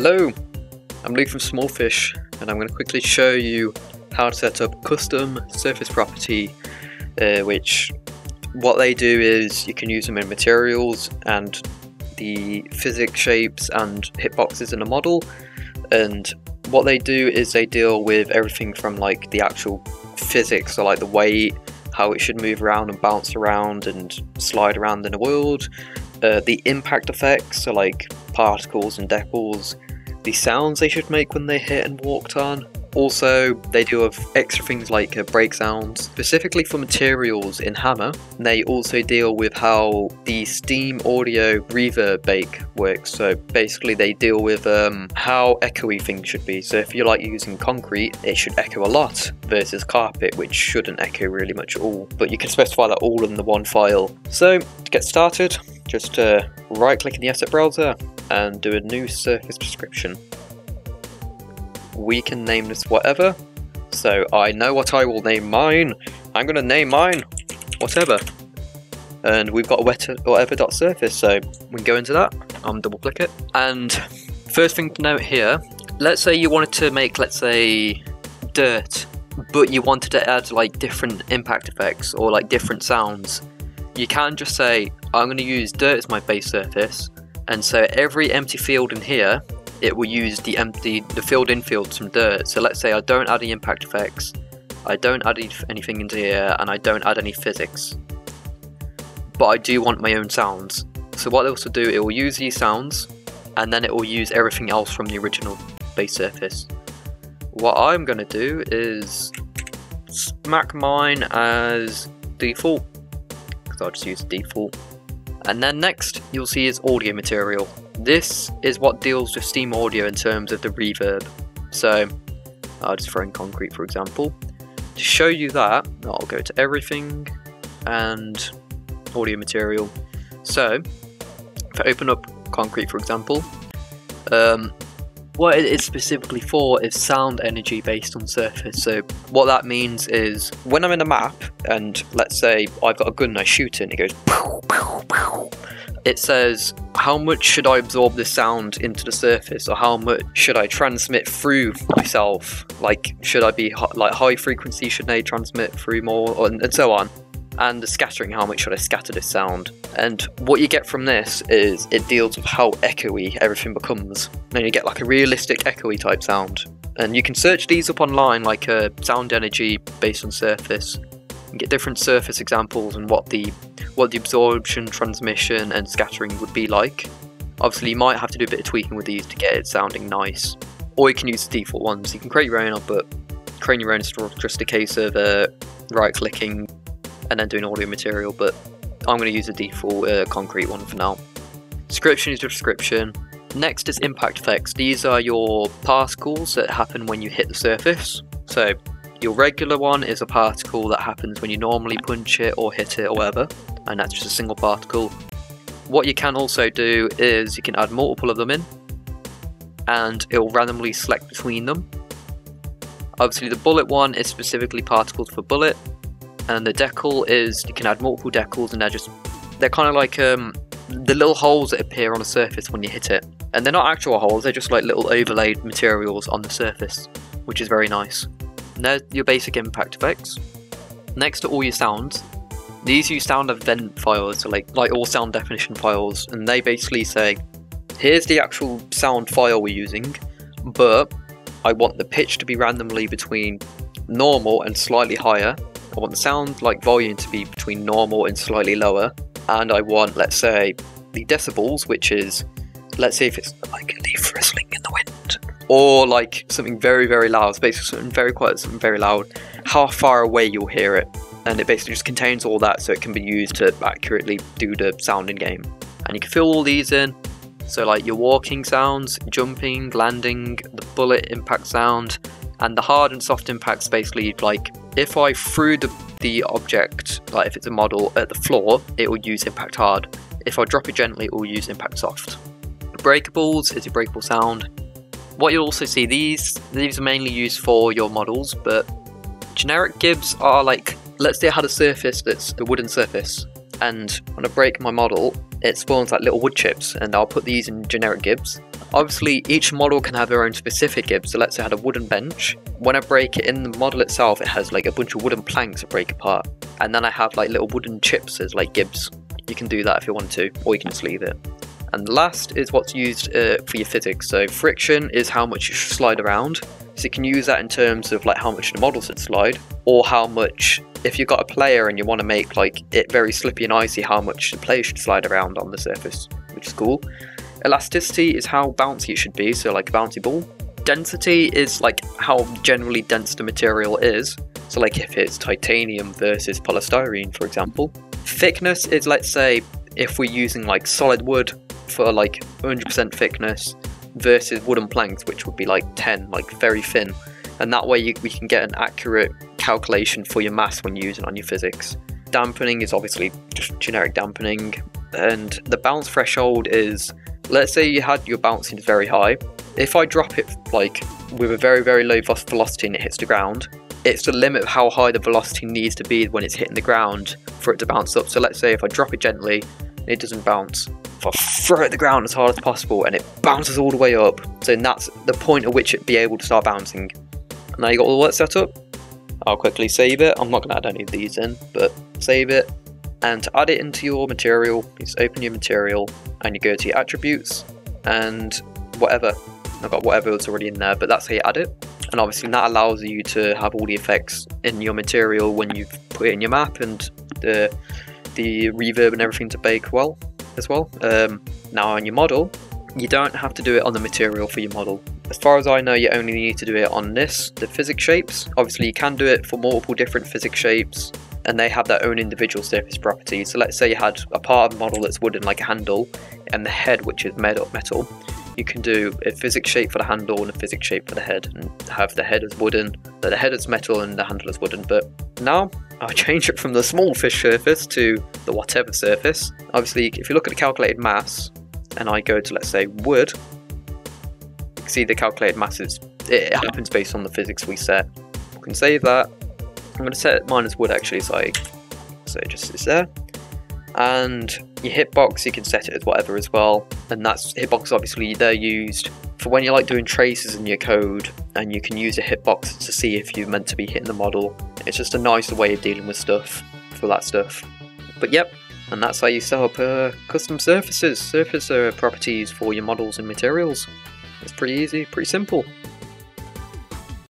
Hello, I'm Luke from Smallfish and I'm going to quickly show you how to set up custom surface property uh, which what they do is you can use them in materials and the physics shapes and hitboxes in a model. And what they do is they deal with everything from like the actual physics so like the weight how it should move around and bounce around and slide around in the world uh, the impact effects so like particles and decals the sounds they should make when they hit and walked on also, they do have extra things like uh, break sounds, specifically for materials in Hammer. They also deal with how the Steam Audio Reverb Bake works. So basically, they deal with um, how echoey things should be. So if you like using concrete, it should echo a lot versus carpet, which shouldn't echo really much at all. But you can specify that all in the one file. So to get started, just uh, right click in the asset browser and do a new surface description we can name this whatever. So I know what I will name mine. I'm going to name mine whatever. And we've got whatever dot surface, so we can go into that. I'm double click it. And first thing to note here, let's say you wanted to make, let's say, dirt, but you wanted to add like different impact effects or like different sounds. You can just say, I'm going to use dirt as my base surface, and so every empty field in here it will use the empty the filled in fields from dirt. So let's say I don't add any impact effects, I don't add anything into here, and I don't add any physics. But I do want my own sounds. So what it will do, it will use these sounds, and then it will use everything else from the original base surface. What I'm going to do is smack mine as default, because I'll just use default. And then next, you'll see is audio material. This is what deals with Steam Audio in terms of the reverb. So I'll just throw in concrete for example. To show you that, I'll go to everything and audio material. So if I open up concrete for example, um, what it is specifically for is sound energy based on surface. So what that means is when I'm in a map and let's say I've got a gun and I shoot it and it goes pow, pow, pow, it says how much should I absorb this sound into the surface or how much should I transmit through myself? Like should I be like high frequency should they transmit through more? and, and so on. And the scattering how much should I scatter this sound? And what you get from this is it deals with how echoey everything becomes. And you get like a realistic echoey type sound. And you can search these up online like a uh, sound energy based on surface and get different surface examples and what the what the absorption, transmission and scattering would be like. Obviously you might have to do a bit of tweaking with these to get it sounding nice. Or you can use the default ones. You can create your own, but creating your own is just a case of uh, right clicking and then doing audio material, but I'm going to use the default uh, concrete one for now. Description is description. Next is impact effects. These are your particles that happen when you hit the surface. So your regular one is a particle that happens when you normally punch it or hit it or whatever and that's just a single particle. What you can also do is you can add multiple of them in and it will randomly select between them. Obviously the bullet one is specifically particles for bullet and the decal is you can add multiple decals and they're just they're kind of like um, the little holes that appear on a surface when you hit it and they're not actual holes they're just like little overlaid materials on the surface which is very nice your basic impact effects next to all your sounds these use sound event files, so like like all sound definition files, and they basically say, here's the actual sound file we're using, but I want the pitch to be randomly between normal and slightly higher. I want the sound like volume to be between normal and slightly lower, and I want, let's say, the decibels, which is, let's see if it's like a leaf or like something very very loud, basically something very quiet, something very loud, how far away you'll hear it and it basically just contains all that so it can be used to accurately do the sound in game. And you can fill all these in, so like your walking sounds, jumping, landing, the bullet impact sound, and the hard and soft impacts basically like if I threw the, the object, like if it's a model, at the floor, it will use impact hard. If I drop it gently, it will use impact soft. Breakables is your breakable sound. What you'll also see, these these are mainly used for your models, but generic gibs are like let's say I had a surface that's a wooden surface, and when I break my model, it spawns like little wood chips, and I'll put these in generic gibs. Obviously, each model can have their own specific gibs, so let's say I had a wooden bench. When I break it in the model itself, it has like a bunch of wooden planks that break apart. And then I have like little wooden chips as like gibs. You can do that if you want to, or you can just leave it. And last is what's used uh, for your physics. So friction is how much you should slide around. So you can use that in terms of like how much the model should slide, or how much if you've got a player and you want to make like it very slippy and icy, how much the player should slide around on the surface, which is cool. Elasticity is how bouncy it should be, so like a bouncy ball. Density is like how generally dense the material is, so like if it's titanium versus polystyrene, for example. Thickness is let's say if we're using like solid wood for like 100% thickness versus wooden planks, which would be like 10, like very thin. And that way you, we can get an accurate calculation for your mass when using on your physics. Dampening is obviously just generic dampening, and the bounce threshold is let's say you had your bouncing very high. If I drop it like with a very very low velocity and it hits the ground, it's the limit of how high the velocity needs to be when it's hitting the ground for it to bounce up. So let's say if I drop it gently, it doesn't bounce. I throw it at the ground as hard as possible and it bounces all the way up, so that's the point at which it'd be able to start bouncing. Now you got all that set up. I'll quickly save it. I'm not going to add any of these in, but save it. And to add it into your material, you just open your material and you go to your attributes and whatever. I've got whatever that's already in there, but that's how you add it. And obviously that allows you to have all the effects in your material when you've put it in your map and the the reverb and everything to bake well as well. Um, now on your model, you don't have to do it on the material for your model. As far as I know, you only need to do it on this, the physics shapes. Obviously, you can do it for multiple different physics shapes, and they have their own individual surface properties. So let's say you had a part of the model that's wooden, like a handle, and the head, which is metal. You can do a physics shape for the handle and a physics shape for the head, and have the head as wooden, the head as metal, and the handle as wooden. But now I'll change it from the small fish surface to the whatever surface. Obviously, if you look at the calculated mass, and I go to let's say wood, see the calculated masses. It happens based on the physics we set. We can save that. I'm going to set mine as wood actually, so I, so it just is there. And your hitbox, you can set it as whatever as well. And that's hitbox. Obviously, they're used for when you're like doing traces in your code, and you can use a hitbox to see if you're meant to be hitting the model. It's just a nicer way of dealing with stuff for that stuff. But yep, and that's how you set up uh, custom surfaces, surface uh, properties for your models and materials. It's pretty easy, pretty simple.